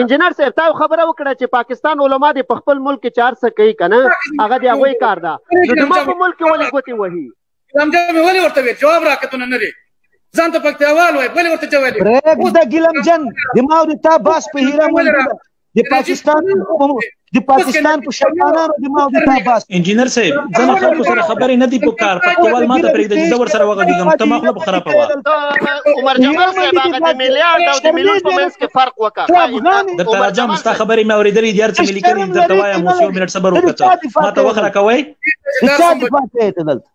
انجنیر صاحب تا خبره وکړه چې پاکستان علما دې په خپل ملک کې چار څه کوي کنه هغه دی هغه کار ده نو دما په ملک کې ولې ګوتې وهي لم جان مې ولې ورته وی جواب راکتونه نه لري ځان ته پکته وال وای بل ورته جواب لري اوس د ګلم جن دماغ دې تا باس په هیره مونږ د پاکستان د پاکستان په شرمانانو د ما او د تا باس انجینر صاحب ځنه خلکو سره خبرې نه دی په کار پکتیوال ما ته پرېږده چې زه ور سره وغږېږم ته ما خپله په خرابه وه عمر جمال صاحب هغه د میلیارډ او د میلیون په منځ کې فرق وکړه درته راځم ستا خبرې مې اورېدلې دي هر څه مې لیکلي درته وایم اوس یو منټ صبر وکړه ما ته وخت راکوی څه دفاع کوي ته دلته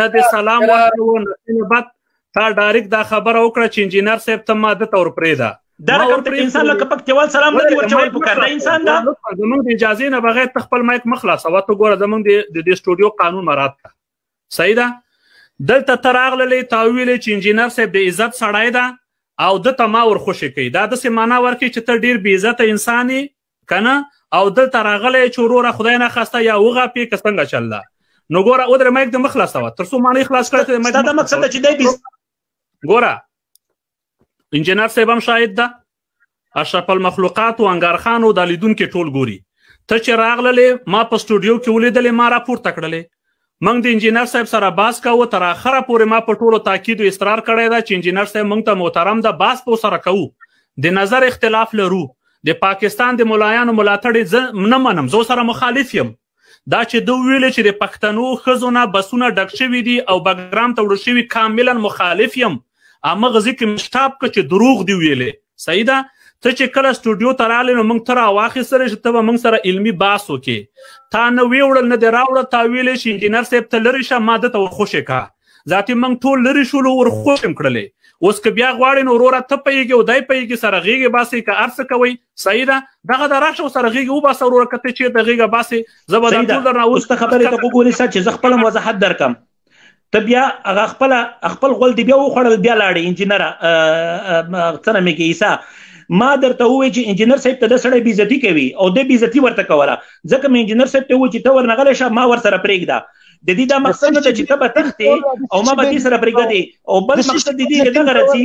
نه د سلام ورکړو نه بعد تا ډایرک دا خبره وکړه چې انجینر صاحب ته ما د تور پرې ده دا رقم ته انسان لکه پکتیوال سلام نه دی ورچول په کار دا انسان دا زمونږ د اجازه نه بغیر ته خپل مایک مخلاصه وته ګوره زمونږ د د سټوډیو قانون مراد کا صحیح ده دلته تر اغللې تاویل چې انجینر صاحب د عزت سړای ده او د تما ور خوشی کوي دا د سیمانه ورکی چې ته ډیر بی عزت انساني کنه او دلته راغلی چې وروره خدای نه خواسته یا وغاپې که څنګه چل ده نو ګوره ودرې مایک دې مه خلاصوه تر څو ماڼۍ خلاص کړی ته مایک دا مقصد چې دی ګوره انجنیر صاحب هم شاهد ده اشرف المخلوقات او انګار خان او د لیدونکو ټول ګوري ته چې راغللې ما په سټوډیو کې ولیدلې ما راپورته کړلې موږ د انجینر صاحب سره بحث کوو تر اخره پورې ما په ټولو تاکید او اصرار کړی ده چې انجینر صاحب موږ ته محترم ده بحث په سره کوو د نظر اختلاف لرو د پاکستان د ملایانو ملاتړ زه نه منم زه سره مخالف یم دا چې دوی ویل چې د پښتنو خزونه بسونه ډک شوی دي او بګرام ته وړل شوی کاملا مخالف یم اما غزي کې مشتاب کړ چې دروغ دی ویلې صحیح ده ته چې کله سټوډیو ته راغلې نو موږ ته راواخیستل چې ته به موږ سره علمي بحث وکړې تا نه ویې وړل نه دې راوړل تا ویلې چې انجینر صاحب ته لرې شه ما ده ته ورخوشې کا ذاتي موږ ټول لرې شولو ورخوش هم کړلې اوس که بیا غواړي نو وروره ته پیږي او دای پیږي سره غیږي باسي که ارڅ کوي صحیح ده دغه د راشه سره غیږي او باسه وروره کته چې د غیږه باسي زبر ټول درنه اوس ته خبره ته وګوري چې زه خپل وضاحت درکم ته بیا هغه خپل خپل غول دی بیا وخړل بیا لاړې انجنیر څنګه مې کې عیسی ما درته وې چې انجنیر صاحب ته د سړی بیزتی کوي او د بیزتی ورته کوله ځکه مې انجنیر صاحب ته و چې ته ورنغلې شه ما ور سره پرېږده د دې دا مقصد نه چې ته به تخته او ما به دې سره پرېږدې او بل مقصد دې دې دغه رسی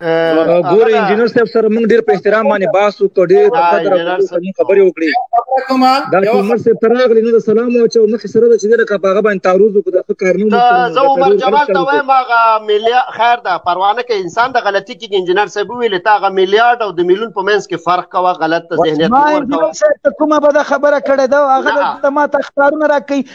ګور انجینر صاحب سره موږ ډیر په احترام باندې باس وکړ ډیر په قدر خبرې وکړې دا عمر صاحب تر راغلی نو سلام او چې مخ سره د چې لکه په غبن تعرض وکړ د کار نه زه عمر جمال ته وایم هغه ملي خیر ده پروانه کې انسان د غلطي کې انجینر صاحب ویل تا هغه میلیارډ او د میلیون په منځ کې فرق کوه غلط ذهنیت ورکوه ما انجینر صاحب ته کومه بده خبره کړې ده هغه د ما تخکارونه راکې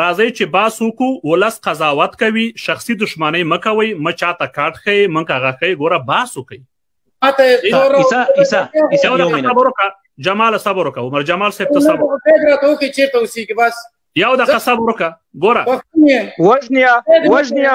راځئ چې باس وکړو ولس قضاوت کوي شخصي دښمنۍ مه کوئ مه چاته کارت ښیئ مه هغه ښیئ ګوره باس وکړئ عیسا عیسا عیسا یو منټ جمال صبر وکړه عمر جمال صاحب ته صبر فکر راته وکړي چیرته اوسېږي بس یو دقیقه صبر وکړه ګوره وژنیا وژنیا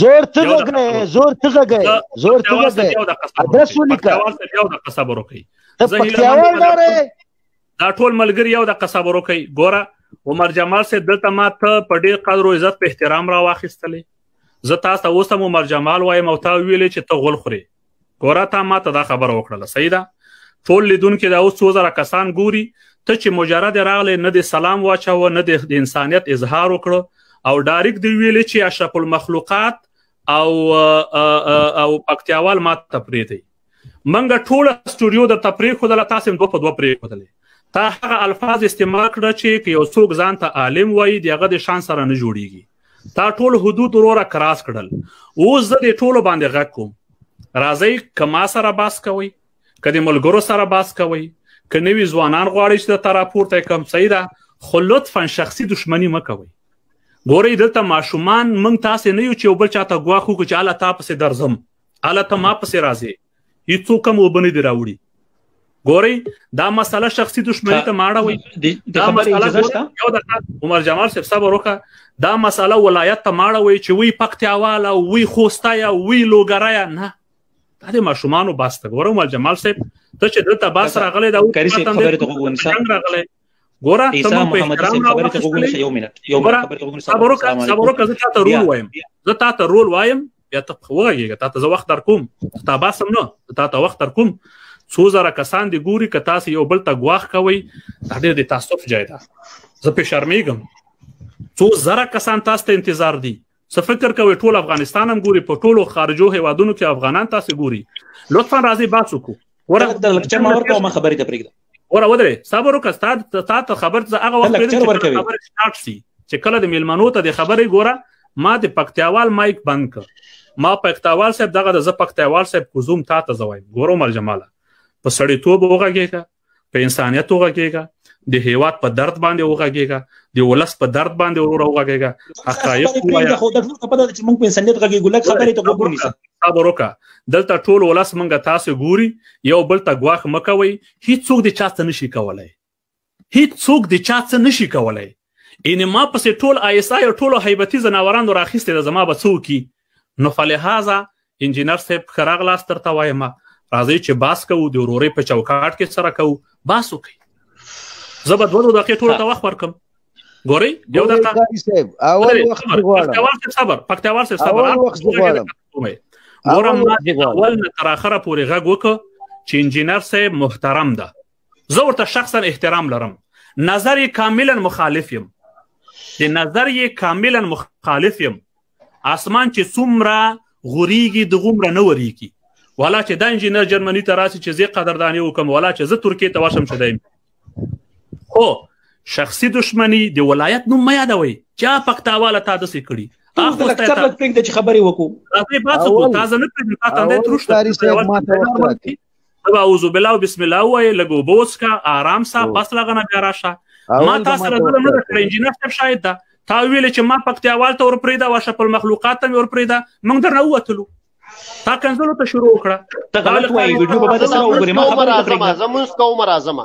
زور ته غږه زور ته غږه زور ته غږه ادرس ولیکه پکتیاوال ته یو د قصبرو کوي ته پکتیاوال داره دا ټول ملګری یو د قصبرو کوي ګوره عمر جمال سه دلته ما ته په ډیر قدر او عزت په احترام را واخیستلې زه تاسو ته اوس هم عمر جمال وایم او تا ویلې چې ته غول خوري ګوره تا ما ته دا خبره وکړله صحیح ده ټول لیدونکي دا اوس څو زره کسان ګوري ته چې مجرد راغلی نه د سلام واچوه نه د انسانیت اظهار وکړو او ډایرک دی ویل چې اشرف المخلوقات او او پکتیاوال ما ته پریدي منګه ټول استودیو د تفریح خدله تاسو دوه په دوه پرې خدله تا هغه الفاظ استعمال کړ چې یو څوک ځان ته عالم وایي دغه د شان سره نه جوړیږي تا ټول حدود وروره کراس کړل اوس زه د ټولو باندې غږ کوم راځي کما سره باس کوي کدي ملګرو سره باس کوي که نوی ځوانان غواړي چې د تراپورت کم سیدا خو لطفا شخصي دښمنی مکوي ګوري دلته ماشومان مونږ تاسو نه یو چې بل چاته غواخو چې اله تاسو درځم اله ته ما پسې راځي هیڅوک هم اوبه نه دي راوړي ګوري دا مسله شخصي دښمنۍ ته ماړه وي دا مسله یو د عمر جمال صاحب صبر وکړه دا مسله ولایت ته ماړه وي چې وی پکتیاواله وی خوستا یا وی لوګرایا نه دا د ماشومان باسته ګورم عمر جمال صاحب ته چې دلته باس راغلی دا وطن دې راغلی ګوره ته مونږ په احترام خبرې ته وګورئ یو منټ یو منټ خبرې ته وګورئ صبر وکړه صبر وکړه زه تاسو رول وایم زه تاسو رول وایم بیا ته خوږه تاسو زه وخت در کوم تاسو باسم نه تاسو وخت در کوم څو زره کسان دی ګوري که تاسو یو بل ته غواخ کوي دا ډېر د تاسف ځای ده زه په شرمېږم څو زره کسان تاسو ته انتظار دي څه فکر کوي ټول افغانستان هم ګوري په ټولو خارجو هیوادونو کې افغانان تاسو ګوري لطفا راځي باسو کو ورته د لکچر ما ورته ما خبرې ته پرېږده ور ودرې صبر وکړه ستاسو تاسو خبر ته هغه وخت پرېږده چې خبرې سٹارټ شي چې کله د میلمنو ته د خبرې ګوره ما د پکتیاوال مایک بند کړ ما پکتیاوال صاحب دغه د زه پکتیاوال صاحب کوزوم تا ته زوایم ګورو مر جماله په سړی توب وغږېږه په انسانيت وغږیږه د هیواد په درد باندې وغږیږه د ولس په درد باندې ورور وغږیږه حقایق وایا خو د ټول په دې چې موږ په انسانيت غږیږو لکه خبرې ته وګورئ صبر وکړه دلته ټول ولس مونږ تاسو ګوري یو بل ته غواخ مکوي هیڅوک د چا څه نشي کولای هیڅوک د چا څه نشي کولای ان ما پسې ټول آی اس آی او ټول هیبتي زناورانو راخیستې ده زما به څوک نو فلهذا انجینر صاحب ښه راغلاست درته وایم راځئ چې باس کوو د ورورۍ په چوکاټ کې سره کوو باس وکړئ زه به دوه دقیقې ټول ته وخت ورکم ګوري یو دقیقه قاری صاحب اول وخت غواړم پکتیوال صاحب صبر پکتیوال صاحب صبر اول وخت غواړم ګورم ما اول نه تر اخره پورې غږ وکړ چې انجینر صاحب محترم ده زه ورته شخصا احترام لرم نظر یې کاملا مخالف یم د نظر یې کاملا مخالف یم اسمان چې څومره غوریږي د غومره نه وریږي ولا چې د انجینر جرمني ته راسي چې زه قدرداني وکم ولا چې زه ترکیه ته ورشم چې دایم خو شخصي دښمنی د ولایت نوم مې یادوي چا پکتاواله تا دسې کړی تاسو د لکچر لږ پرېږده چې خبرې وکړو راځي باسو تاسو نه پرېږدي تاسو نه ترشته ابا اعوذ بالله بسم الله وای لګو بوس کا آرام سا پس لغنه بیا راشه ما تاسو سره ظلم نه کړی انجینر صاحب شاید دا تا ویل چې ما پکتیا وال ته ور پریدا واشه په مخلوقات ته ور پریدا موږ درنه وتلو تا کنزلو ته شروع کړه ته غلط وای ویډیو په بده سره وګورې ما خبره راځم زمونږ کوم راځم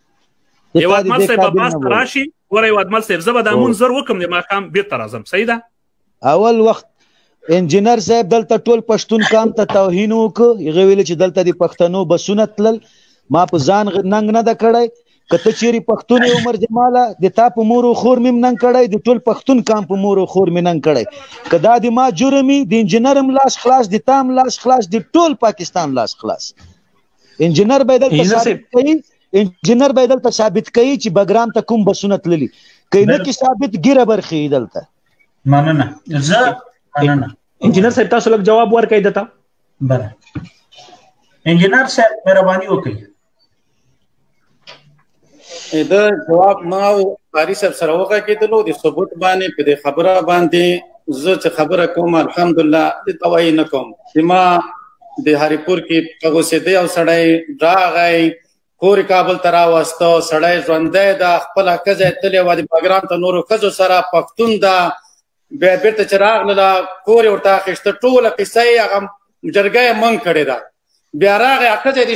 یو ادمل صاحب عباس راشي ور یو ادمل صاحب زبر د امون زر وکم د ماقام بیرته راځم صحیح ده اول وخت انجنیر صاحب دلته ټول پښتون کام ته توهین وک یغه ویل چې دلته د پښتنو بسونه تلل ما په ځان ننګ نه د کړای کته چیرې پښتون عمر جمال د تا په مور او خور مم ننګ کړای د ټول پښتون کام په مور او خور مم ننګ کړای کدا د ما جرمي د انجنیرم لاس خلاص د تام لاس خلاص د ټول پاکستان لاس خلاص انجنیر به دلته ثابت کوي انجنیر به دلته ثابت کوي چې بګرام ته کوم بسونه تللی کینه کې ثابت ګیره برخې دلته مننه زه مننه انجنیر صاحب تاسو لږ جواب ورکړئ دته بله انجنیر صاحب مهرباني وکړئ دا جواب ما او قاری صاحب سره وکړه کېدلو د ثبوت باندې په دې خبره باندې زه چې خبره کوم الحمدلله د توای نه کوم چې ما د هریپور کې هغه سي دی او سړی راغی کور کابل ته راوسته سړی ژوندی ده خپل کزه تلې و د بګرام ته نورو کزو سره پښتون ده به بیرته چې راغله کور ورته خشته ټوله قصه یې هغه جرګه یې من کړې ده بیا راغی اکه دې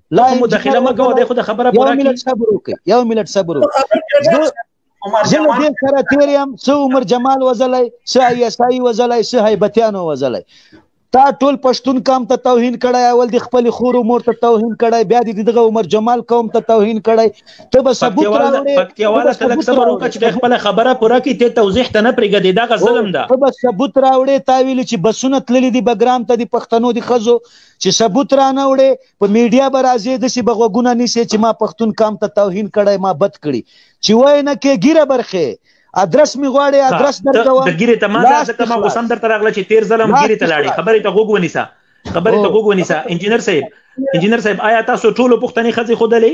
لا مو داخله ما کوه د خود خبره پوره کی یو منټ صبر وکي یو منټ صبر وکي عمر جمال زه سره تیریم سو عمر جمال وزلای سو ای اس ای وزلای سو هیبتیانو وزلای تا ټول پښتون قام ته توهین کړی اول د خپل خور مور ته توهین کړی بیا د دغه عمر جمال قوم ته توهین کړی ته به ثبوت راوړې پکتیواله ته لکه صبر وکړه چې خپل خبره پوره کی ته توضیح ته نه پرېږدې دا غ ظلم ده ته به ثبوت راوړې تا ویل چې بسونه تللې دي بګرام ته د پښتنو د خزو چې ثبوت را نه وړې په میډیا به راځې داسې به غوږونه نیسې چې ما پښتون قام ته توهین کړی ما بد کړي چې وای نه کې ګیره برخې ادرس می غواړي ادرس درکوم د ګیره ته ما ځکه ما غوسم درته راغله چې تیر ظلم ګیره ته لاړې خبرې ته غوږ ونیسه خبرې ته غوږ ونیسه انجینر صاحب انجینر صاحب آیا تاسو ټولو پښتني خځې خودلې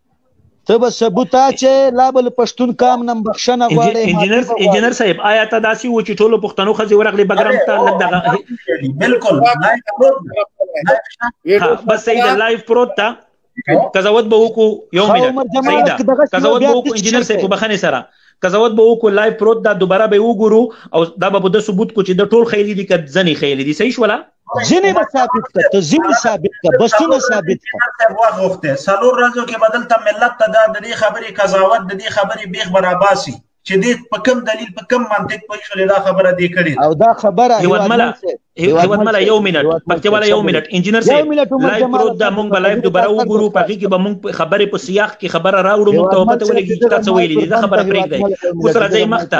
ته به ثبوت چې لا بل پښتون قام نم بخښنه غواړي انجنیر انجنیر صاحب آیا ته داسي و چې ټولو پښتنو خزي ورغلي بګرام ته لګ دغه بالکل بس سید لایف پروت تا قضاوت به وکړو یو منټ سید قضاوت به وکړو انجنیر صاحب بخښنه سره قضاوت به وکړو لایف پروت دا دوباره به وګورو او دا به د ثبوت کو چې د ټول خیلی دي کد ځنی خیلی دي صحیح شولا ځینې به ثابت کړه ته ځینې ثابت کړه بسونه ثابت کړه وغوښته څلور ورځو کې بدل ته ملت ته د دې خبرې قضاوت د دې خبرې بیخ براباسي چې دې په کوم دلیل په کوم منطق په شولې دا خبره دې کړې او دا خبره هیواد ملا هیواد ملا یو منټ پکې والا یو منټ انجنیر سي لایو پروت دا مونږ به لایو دوباره وګورو پکې کې به مونږ خبرې په سیاق کې خبره راوړو مونږ ته وبته ولې چې تاسو ویلې دا خبره پرېږدي اوس راځي مخته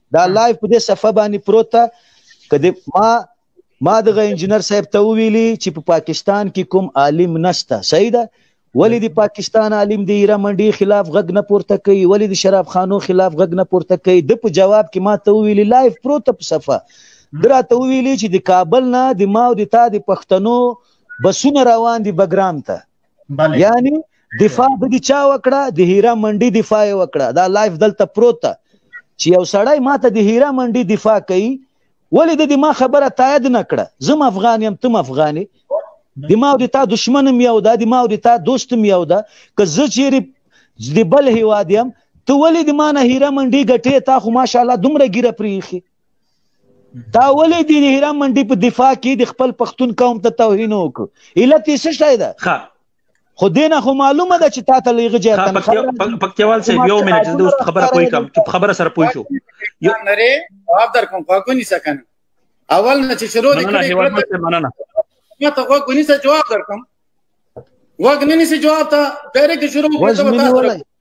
دا لایف په دې صفه باندې پروت ده کدی ما ما دغه انجنیر صاحب ته ویلي چې په پاکستان کې کوم عالم نشته صحیح ده ولی د پاکستان عالم د ایرا منډي خلاف غږ نه پورته کوي ولی د شراب خانو خلاف غږ نه پورته کوي د په جواب کې ما ته ویلي لایف پروت په صفه درا ته ویلي چې د کابل نه د ما او د تا د پښتنو بسونه روان دي بګرام ته بله یعنی دفاع د دې چا وکړه د هیرا منډي دفاع وکړه دا لایف دلته پروت چې یو سړی ماته د هیرا منډي دفاع کوي ولې د دې ما خبره تایید نه کړه زم افغان یم تم افغاني د ما او د تا دشمن مې یو ده د ما او د تا دوست مې یو ده که زه چیرې د بل هیواد یم ته ولې د ما نه هیره منډي ګټې تا خو ماشاءالله دومره ګیره پریخي دا ولې دی د هیرا منډي په دفاع کې د خپل پښتون قوم ته توهین وکړ علت یې څه شای ده ښه خو دینه خو معلومه ده چې تا ته لیغه جه تنخواه پکتیوال صاحب یو منټ زه اوس خبره پوي کوم چې خبره سره پوي شو یو نری جواب در کوم خو کوی سکنه اول نه چې شروع دې کړې مننه ما ته خو کوی سره جواب در کوم وګ نه نسی جواب ته ډایرکټ شروع کړو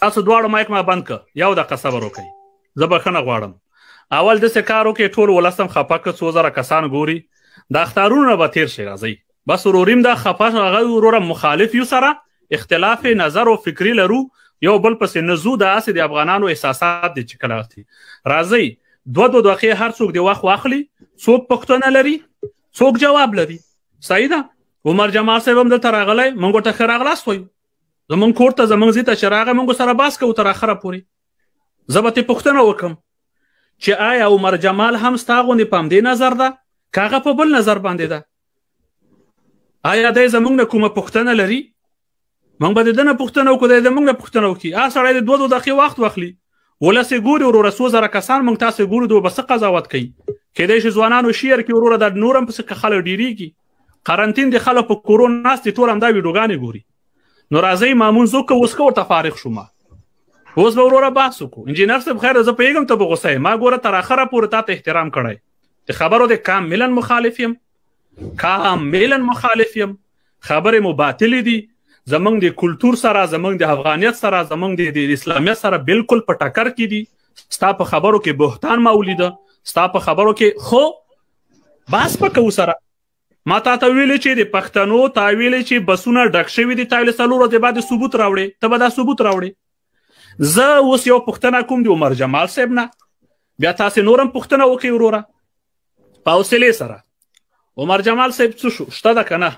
تاسو دواړو مایک ما بند ک یو دقه صبر وکړئ زه بخنه غواړم اول د څه کار وکړي ټول ولسم خپه ک څو زره کسان ګوري دا اختارونه به تیر شي راځي بس وروریم دا خپه هغه وروره مخالف یو سره اختلاف نظر او فکری لرو یو بل پسې نزو د اسې د افغانانو احساسات دي چې کله اخلي راځي دوه دوه دقیقې هر څوک دی واخ واخلي څوک پښتنه لري څوک جواب لري صحیح ده عمر جمال صاحب هم دلته راغلی مونږ ته ښه راغلاست وایو زمونږ کور ته زمونږ زی ته چې راغی مونږ سره باس کوو تر اخره پورې زه به ترې پوښتنه وکړم چې آیا عمر جمال هم ستا غوندې په همدې نظر ده که هغه په بل نظر باندې ده آیا دی زمونږ نه کومه پوښتنه لري مونږ به د ده نه پوښتنه وکړو دی زمونږ نه پوښتنه وکړي هغه سړی د دوه دوه دقیقې وخت واخلي ولس ګوري وروره څو زره کسان مونږ تاسو ګورو دوی به څه قضاوت کوي کېدای شي ځوانانو شیر کړي وروره دا نور هم پسې که خلک ډېرېږي قرنطین دي خلک په کورو ناست دي ټول همدا ویډیوګانې ګوري نو راځئ مامونځ وکړو اوس که ورته فارغ شو ما اوس به وروره بحث وکړو انجینر صاحب خیر زه پوهېږم ته به غوسه ما ګوره تر اخره پورې تا ته احترام کړی د خبرو د کاملا مخالف یم کاملا مخالف یم خبره مو باطل دي زمنګ د کلچر سره زمنګ د افغانیت سره زمنګ د اسلامیت سره بالکل په ټکر کې دي ستا په خبرو کې بهتان ما ولیده ستا په خبرو کې خو باس په کو سره ما تا ته ویل چې د پښتنو تا ویل چې بسونه ډک شوی دي تایل سلورو د بعد ثبوت راوړي ته به دا ثبوت راوړي زه اوس یو پښتنه کوم د عمر جمال صاحب نه بیا تاسو نورم پښتنه وکي وروره پاوسلې سره عمر جمال صاحب څه شو شته ده کنه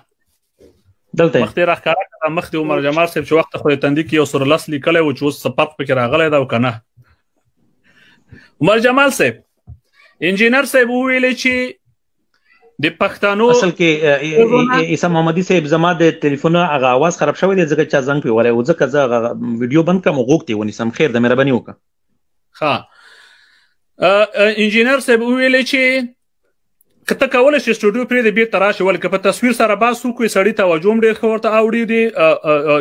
دلته مخته راخاره کړه مخته عمر جمال صاحب چې وخت خو تندې کې یو سر لس لیکلې و چې اوس سپق پکې راغلی دا کنه عمر جمال صاحب انجینر صاحب ویلې چې د پښتنو اصل کې عیسی محمدي صاحب زما د ټلیفون هغه आवाज خراب شوی دی ځکه چې زنګ پیوړی و ځکه زه ویډیو بند کړم غوښتي ونی سم خیر د مهرباني وکړه ها انجینر صاحب ویل چې کته کول شي سټوډیو پرې د بیر تراش ول که په تصویر سره باسو کوی سړی توجه ډیر خورته اوړي دي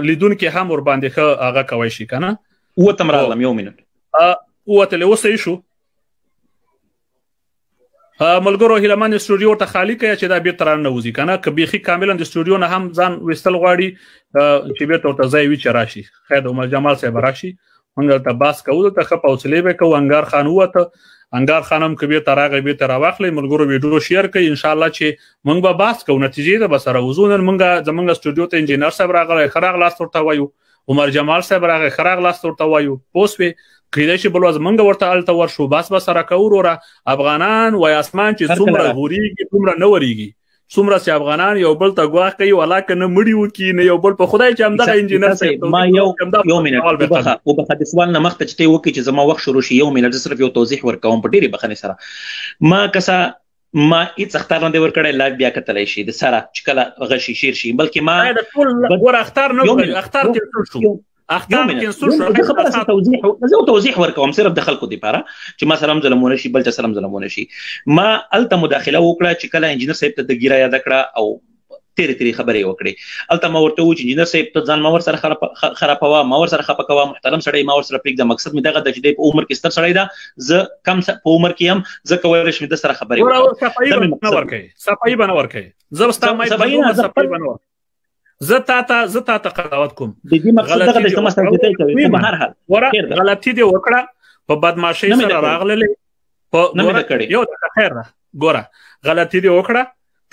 لیدونکو هم ور باندې خه هغه کوي شي کنه و تم راغلم یو منټ وته له اوسه شو ملګرو هیله من استودیو ته خالی کړئ چې دا بیرته رانه وځي کنه که بیخي کاملا د استودیو نه هم ځان وستل غواړي چې بیرته ورته ځای وی چې راشي خیر عمر جمال صاحب راشي موږ ته باس کوو ته خپ حوصله به کوو انګار خان وته انګار خانم کبیر تراغه به تر واخلې ملګرو ویډیو شیر کړئ ان شاء الله چې موږ به باس کوو نتیجې ده بسره وزونن موږ زمونږ استودیو ته انجینر صاحب راغلی خراغ لاس ورته وایو عمر جمال صاحب راغی خراغ لاس ورته وایو پوسوي کیدای شي بل وزمنګ ورته الته ور شو بس بس را کور را افغانان وای اسمان چې څومره غوريږي څومره نه وريږي څومره چې افغانان یو بل ته ګواښ کوي ولا کنه مړی وکي نه یو بل په خدای چې هم دغه انجینر صاحب ما یو یو منټ وبخه وبخه د سوال نه مخته چې ته وکي چې زما وخت شروع شي یو منټ صرف یو توضیح ورکوم په ډیره بخنه سره ما کسا ما هیڅ اختار نه دی ورکړی لایو بیا کتلی شي د سره چې کله غشي شیر شي بلکې ما دا ټول ور اختار نه ورکړ اختار کینسل شو اختار کینسل شو زه خبره سره توضیح زه توضیح ورکوم صرف د خلکو لپاره چې ما سلام ظلمونه شي بل چا سلام ظلمونه شي ما الته مداخله وکړه چې کله انجنیر صاحب ته د ګیره یاد کړه او تیر تیر خبرې وکړي الته ما ورته و چې جنر صاحب ته ځان ما ور سره خراب خرابوا ما ور سره خپه کوا محترم سړی ما ور سره پریک د مقصد می دغه د چې په عمر کې ستر سړی دا ز کم په عمر کې هم ز کولای شم د سره خبرې وکړم نه ورکه صفای بنه ورکه زبستا ما صفای بنه زه تا ته زه تا ته قضاوت کوم د دې مقصد دغه د کومه سره ته کوي په هر حال غلطي دی وکړه په بدمعشي سره راغله په یو خیر ګوره غلطي دی وکړه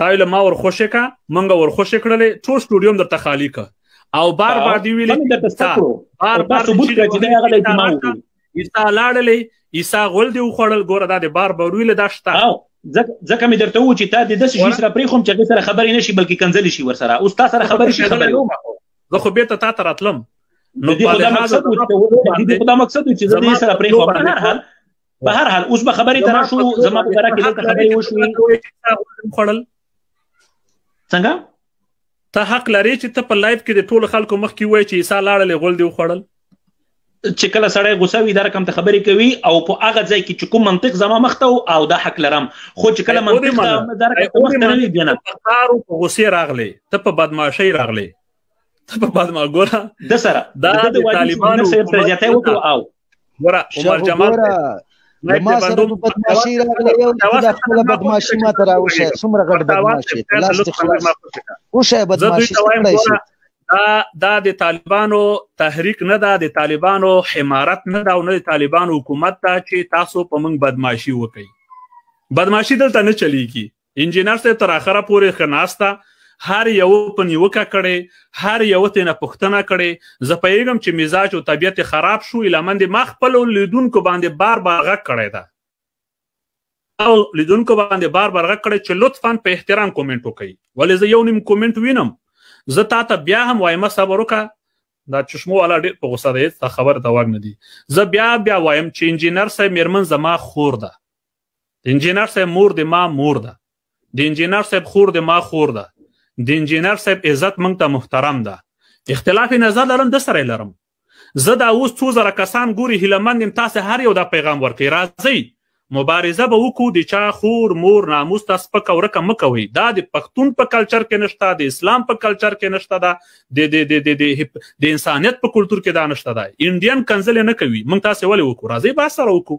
تا له ما ورخوشې کا مونږ ورخوشې کړلې ټول سټوډیوم درته خالی کا او بار بار دی ویلې مونږ درته ستکړو بار بار ثبوت کړی چې دا غلې ما وکړي ایسا لاړلې ایسا غول دی وخړل ګوره دا د بار بار ویلې دا شته ځکه مې درته و چې تا د داسې شي سره پرې خوم چې سره خبرې نشي بلکې کنځلې شي ورسره اوس تاسو سره خبرې شي خبرې زه خو به ته تا ته راتلم نو دې خدا مقصد و چې دې خدا مقصد و چې زه دې سره پرې خو نه هر حال په هر حال اوس به خبرې تر شو زما په برا کې دلته خبرې وشوې خړل څنګه ته حق لري چې ته په لایف کې د ټولو خلکو مخ کې وای چې عیسی لاړل غول دی وخړل چې کله سړی غوسه وي دا رقم ته خبرې کوي او په هغه ځای کې چې کوم منطق زما مخته او دا حق لرم خو چې کله منطق دا رقم مخته نه وي بیا نه کارو په غوسه راغلي ته په بدمعشي راغلي ته په بدمعګوره د سره دا د طالبانو سره ترجته وکړو او ورا عمر جمال ما سره په بدمعشي راغلی یو د خپل بدمعشي ما ته راوشه څومره غټ بدمعشي لاس ته خلاص وشه بدمعشي کړای شي دا دا د طالبانو تحریک نه ده د طالبانو حمارت نه ده او نه د طالبانو حکومت ته چې تاسو په موږ بدمعشي وکړي بدمعشي دلته نه چلیږي انجینر صاحب تر اخره پورې ښه ناسته هر یو په نیوکه کړي هر یو ته نه پښتنه کړي زه پیغام چې مزاج او طبیعت خراب شو لمن دې ما خپل لیدونکو باندې بار بار غږ کړی دا او لیدونکو باندې بار بار غږ کړی چې لطفا په احترام کومنټ وکړي ولې زه یو نیم کومنټ وینم زه تا ته بیا هم وایم صبر وکړه دا چشمو والا ډېر په غوسه دی ته خبر ته وګ نه دی زه بیا بیا وایم چې انجینر صاحب میرمن زما خور ده د انجینر صاحب مور د ما مور ده د انجینر صاحب خور د ما خور ده د انجینر صاحب عزت مونږ ته محترم ده اختلاف نظر لرم د سره لرم زه دا اوس څو زره کسان ګوري هیلمند يم تاسو هر یو دا پیغام ورکړي راځي مبارزه به وکړو د چا خور مور ناموس ته سپک او رقم مکوي دا د پښتون په کلچر کې نشته د اسلام په کلچر کې نشته دا د د د د د د انسانيت په کلچر کې دا نشته دا انډین کنزل نه کوي مونږ تاسو ولې وکړو راځي با سره وکړو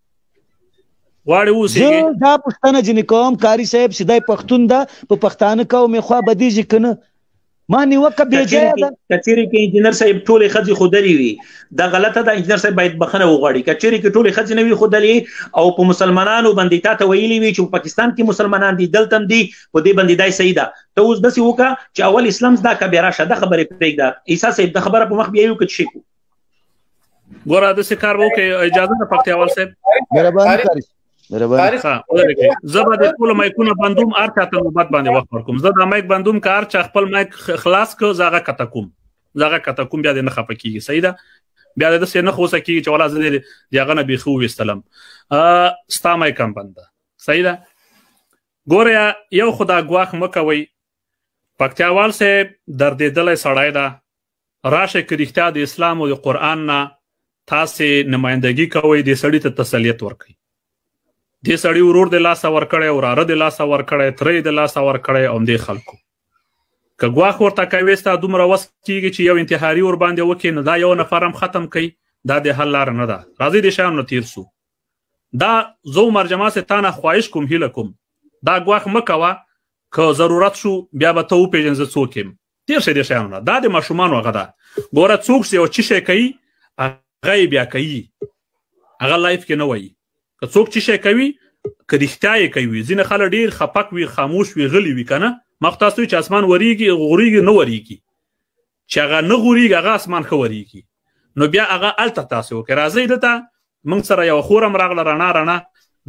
غواړي اوسېږي زه دا پښتنه جن کوم کاری صاحب سیدای پښتون دا په پښتانه قوم خو بدیږي کنه ما نیوکه به ځای ده کچېری کې انجنیر صاحب ټوله خځې خودلې وي دا غلطه ده انجنیر صاحب باید بخنه وغواړي کچېری کې ټوله خځې نه وي خودلې او په مسلمانانو باندې تا ته ویلي وي چې پاکستان کې مسلمانان دي دلته هم دي په دې باندې دای صحیح ده ته اوس داسې وکړه چې اول اسلام زده کبیره شه د خبرې پرېږده عیسی صاحب د خبره په مخ بیا یو کچ شي ګوره د څه کار وو کې اجازه نه پکتیا وال صاحب مهرباني کوي مهرباني ها ولري زبر د ټول مایکونه بندوم ار چاته نوبت باندې وخت ورکوم زه د مایک بندوم کار چا خپل مایک خلاص کو زغه کته کوم زغه کته کوم بیا د نه خپه کیږي صحیح ده بیا د سې نه خوسه کیږي چې ولا زه یغه نه بيخو وستلم ا ستا مایک هم بنده صحیح ده ګوره یو خدا ګواخ مکوي پکتیاوال صاحب دردېدلې سړای ده راشه که رښتیا د اسلام او د قران نه تاسو نمائندګي کوئ د سړی ته تسلیت ورکړئ د سړی ورور د لاس ور کړی او راره د لاس ور کړی ترې د لاس ور کړی او د خلکو که ګواخ ورته کوي ستا دومره وس کیږي چې یو انتحاري ور باندې وکي نه دا یو نفرم ختم کړي دا د حل لار نه ده راځي د شام نه تیر سو دا زو مرجما سه تانه خواهش کوم هله کوم دا ګواخ مکوا که ضرورت شو بیا به ته و پیژنځ څوک تیر شي د شیانو نه دا د ماشومان هغه ده ګوره څوک چې یو چی شي کوي هغه بیا کوي هغه لایف کې نه وایي که څوک چی شي کوي که رښتیا یې کوي ځینې خلک ډیر خپک وي خاموش وي غلي وي کنه مخ تاسو چې اسمان وریږي غوریږي نه وریږي چې هغه نه غوریږي هغه اسمان خو وریږي نو بیا هغه الته تاسو کې راځي دته موږ سره یو خور هم راغله رڼا رڼا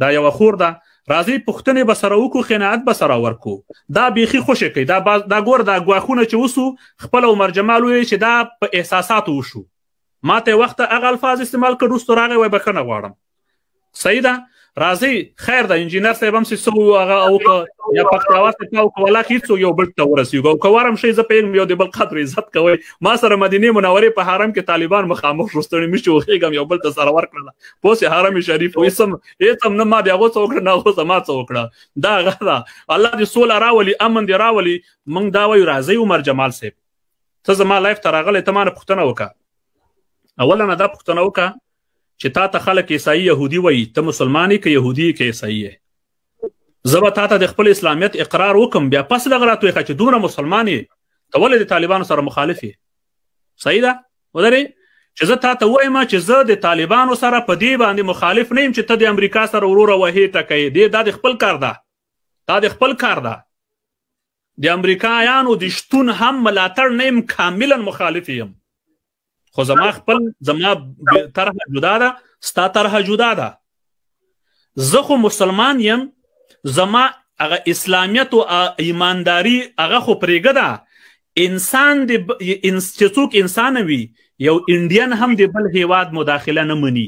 دا یو خور ده راځي پښتنې به سره وکړو خناعت به سره ورکو دا بيخي خوشې کوي دا باز دا ګور دا غواخونه چې وسو خپل عمر جمال وی چې دا په احساساتو وشو ماته وخت هغه الفاظ استعمال کړو ستو راغی وای بخنه غواړم صحیح ده راځي خیر ده انجینر صاحب هم سو هغه او یا پښتاوات ته او کولا هیڅ یو بل ته ورسیږو کوارم شي زه په یو دی بل قدر عزت کوي ما سره مدینه منوره په حرم کې طالبان مخامخ رستنی مې شو هیګم یو بل ته سره ورکړل پوسه حرم شریف او اسم ایتم نه ما بیا غو څوک نه غو سما څوک دا غدا الله دې سول راولي امن دې راولي مونږ دا وایو راځي عمر جمال صاحب ته زما لایف ته راغلی ته ما نه پوښتنه وکړه اوله نه دا پوښتنه وکړه چې تا ته خلک عیسائی يهودي وایي ته مسلمانې کې يهودي کې عیسائی زه به تاته د خپل اسلامیت اقرار وکم بیا پس دغه راتوي چې دومره مسلمان یې ته ولې د طالبانو سره مخالف یې صحیح ده ودرې چې زه تاته وایم چې زه د طالبانو سره په دې باندې مخالف نه یم چې ته د امریکا سره وروره وهې ټکې دې دا د خپل کار ده دا د خپل کار ده د امریکایانو د شتون هم ملاتړ نه یم کاملا مخالف یم خو زما خپل زما طرح جدا ده ستا طرح جدا ده زه خو مسلمان یم زما هغه اسلامیت او ایمانداری هغه خو پرېګه ده انسان د چې څوک انسان وي یو انډین هم د بل هیواد مداخله نه مني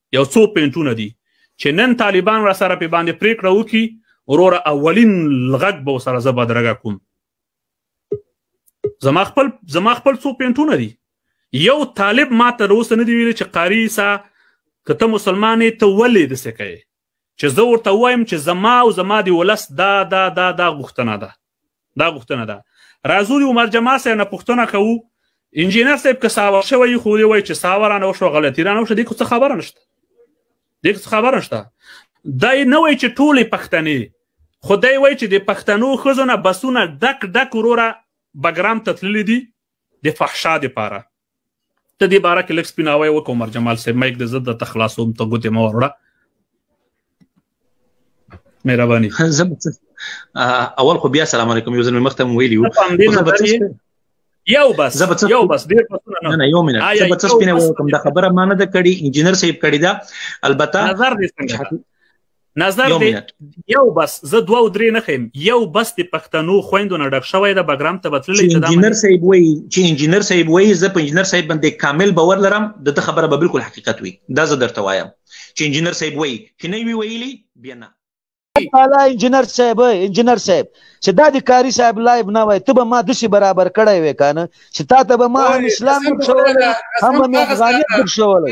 یو څو پینټونه دي چې نن طالبان را سره په باندې پریکړه وکړي وروره اولین غږ به سره زه بدرګه کوم زما خپل زما خپل څو پینټونه دي یو طالب ما تر اوسه نه دی ویلي چې قاری سا که ته مسلمانې ته ولې داسې کوې چې زه ورته وایم چې زما او زما د ولس دا دا دا دا غوښتنه ده دا غوښتنه ده رازوري عمر جماع سره نه پښتنه کوو انجینر صاحب که ساور شوی خو دی وای چې ساور نه وشو غلطی رانه وشو دې کو څه خبره نشته دې څه خبره نشته دا نه وای چې ټولې پښتنې خدای وای چې د پښتنو خزونه بسونه ډک ډک وروره بګرام تتللی دي د فحشا د پاره ته دې باره کې لږ سپیناوی وکړو عمر جمال صاحب مایک د زړه ته خلاصوم ته ګوتې مو وروړه مهرباني اول خو بیا السلام علیکم یو ځل مخته مو ویلی وو یو بس یو بس ډیر پسونه نه نه یو منټ زه به څه سپینه وکم دا خبره ما نه ده کړې انجنیر صاحب کړې ده البته نظر دې څنګه نظر دی یو بس زه دوه او درې نه خیم یو بس د پښتنو خويندو نه ډک شوی د بګرام ته بتللی چې دا انجنیر صاحب وای چې انجنیر صاحب وای زه په انجنیر صاحب باندې کامل باور لرم د ته خبره به بالکل حقیقت وي دا زه درته وایم چې انجنیر صاحب وای چې نه وی ویلی بیا نه تعالی انجنیر صاحب انجنیر صاحب چې دا د کاری صاحب لایب نه وای ته به ما دسی برابر کړی وې کنه چې تا ته به ما هم اسلام ورښول هم مې افغانیت ورښول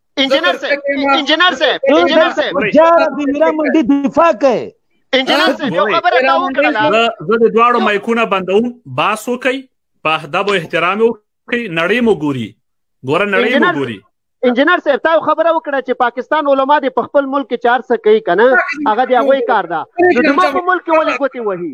انجینر سے انجینر سے انجینر سے جار دی میرا منډي دفاع کوي انجینر سے یو خبره تا وکړه زه د دواړو مایکونه بندوم باس وکي په ادب او احترام وکي نړۍ مو ګوري ګوره نړۍ مو ګوري انجینر صاحب تا خبره وکړه چې پاکستان علما دې په خپل ملک کې چار څه کوي کنه هغه دی هغه کار ده نو زموږ په ملک کې ولې ګوتې وهي